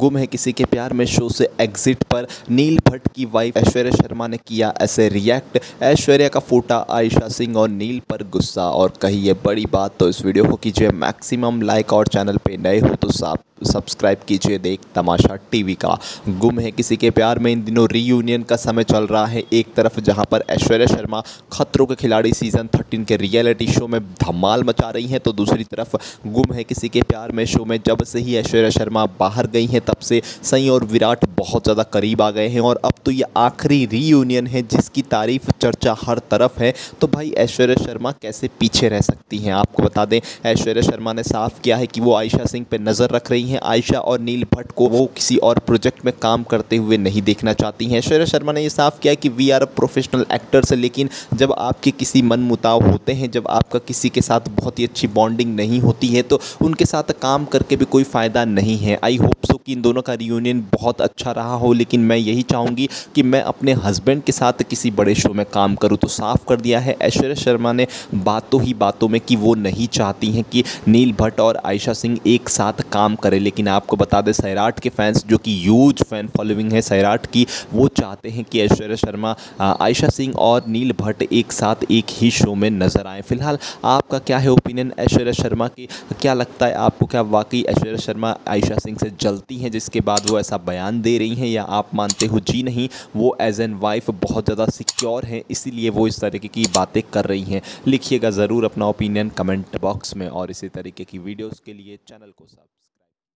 गुम है किसी के प्यार में शो से एग्जिट पर। नील भट्ट की वाइफ ऐश्वर्या शर्मा ने किया ऐसे रिएक्ट ऐश्वर्या का फोटा आयशा सिंह और नील पर गुस्सा। और कही ये बड़ी बात तो इस वीडियो को कीजिए मैक्सिमम लाइक और चैनल पे नए हो तो साफ़ सब्सक्राइब कीजिए, देख तमाशा टीवी का। गुम है किसी के प्यार में, इन दिनों रीयूनियन का समय चल रहा है एक तरफ़, जहाँ पर ऐश्वर्या शर्मा खतरों के खिलाड़ी सीज़न 13 के रियलिटी शो में धमाल मचा रही हैं तो दूसरी तरफ़ गुम है किसी के प्यार में शो में जब से ही ऐश्वर्या शर्मा बाहर गई हैं, तब से सई और विराट बहुत ज़्यादा करीब आ गए हैं, और अब तो ये आखिरी रीयूनियन है, जिसकी तारीफ़ चर्चा हर तरफ़ है। तो भाई, ऐश्वर्या शर्मा कैसे पीछे रह सकती हैं? आपको बता दें, ऐश्वर्या शर्मा ने साफ़ किया है कि वो आयशा सिंह पर नज़र रख रही हैं। आयशा और नील भट्ट को वो किसी और प्रोजेक्ट में काम करते हुए नहीं देखना चाहती हैं। ऐश्वर्या शर्मा ने यह साफ़ किया कि we are a professional actors लेकिन जब आपके किसी मन मुताव होते हैं, जब आपका किसी के साथ बहुत ही अच्छी बॉन्डिंग नहीं होती है तो उनके साथ काम करके भी कोई फ़ायदा नहीं है। आई होप सो कि इन दोनों का रियूनियन बहुत अच्छा रहा हो, लेकिन मैं यही चाहूँगी कि मैं अपने हस्बैंड के साथ किसी बड़े शो में काम करूँ। तो साफ़ कर दिया है ऐश्वर्या शर्मा ने बातों ही बातों में कि वो नहीं चाहती हैं कि नील भट्ट और आयशा सिंह एक साथ काम करें। लेकिन आपको बता दें, सैराट के फैंस जो कि यूज़ फ़ैन फॉलोइंग है सैराट की, वो चाहते हैं कि ऐश्वर्या शर्मा आयशा सिंह और नील भट्ट एक साथ एक ही शो में नज़र आए। फ़िलहाल आपका क्या है ओपिनियन ऐश्वर्या शर्मा की? क्या लगता है आपको? क्या वाकई ऐश्वर्या शर्मा, आयशा सिंह से जलती हैं, जिसके बाद वो ऐसा बयान दे रही हैं, या आप मानते हो जी नहीं, वो एज एन वाइफ बहुत ज़्यादा सिक्योर हैं, इसीलिए वो इस तरीके की बातें कर रही हैं। लिखिएगा ज़रूर अपना ओपिनियन कमेंट बॉक्स में, और इसी तरीके की वीडियोज़ के लिए चैनल को सब्सक्राइब